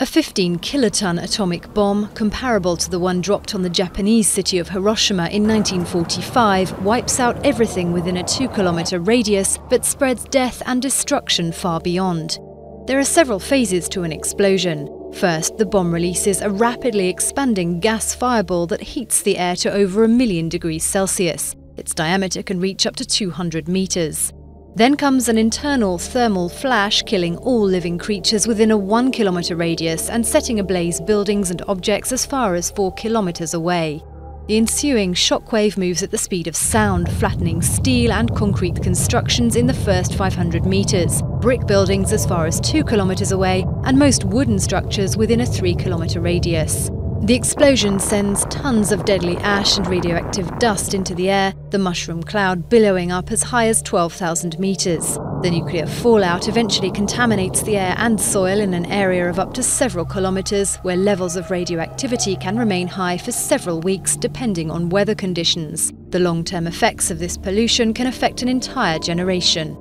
A 15 kiloton atomic bomb, comparable to the one dropped on the Japanese city of Hiroshima in 1945, wipes out everything within a 2 kilometer radius but spreads death and destruction far beyond. There are several phases to an explosion. First, the bomb releases a rapidly expanding gas fireball that heats the air to over a million degrees Celsius. Its diameter can reach up to 200 meters. Then comes an internal thermal flash, killing all living creatures within a one kilometre radius and setting ablaze buildings and objects as far as four kilometres away. The ensuing shockwave moves at the speed of sound, flattening steel and concrete constructions in the first 500 metres, brick buildings as far as 2 kilometres away, and most wooden structures within a 3 kilometre radius. The explosion sends tons of deadly ash and radioactive dust into the air, the mushroom cloud billowing up as high as 12,000 metres. The nuclear fallout eventually contaminates the air and soil in an area of up to several kilometres, where levels of radioactivity can remain high for several weeks depending on weather conditions. The long term effects of this pollution can affect an entire generation.